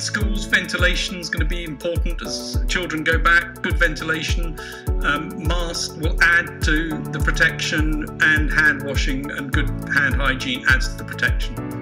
schools, ventilation is going to be important as children go back. Good ventilation, um, masks will add to the protection, and hand washing and good hand hygiene adds to the protection.